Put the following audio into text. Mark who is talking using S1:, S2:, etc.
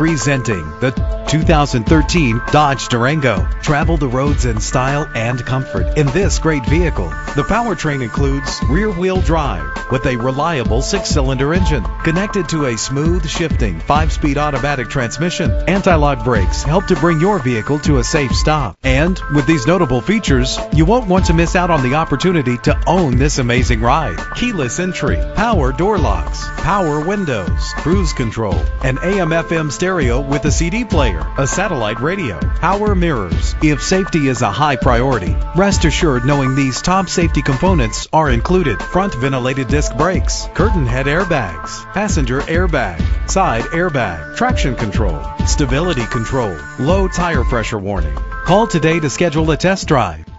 S1: Presenting the 2013 Dodge Durango. Travel the roads in style and comfort in this great vehicle. The powertrain includes rear-wheel drive with a reliable six-cylinder engine connected to a smooth shifting five-speed automatic transmission. Anti-lock brakes help to bring your vehicle to a safe stop. And with these notable features, you won't want to miss out on the opportunity to own this amazing ride. Keyless entry, power door locks, power windows, cruise control, an AM FM stereo with a CD player, a satellite radio, power mirrors. If safety is a high priority, rest assured knowing these top safety components are included. Front ventilated disc brakes, curtain head airbags, passenger airbag, side airbag, traction control, stability control, low tire pressure warning. Call today to schedule a test drive.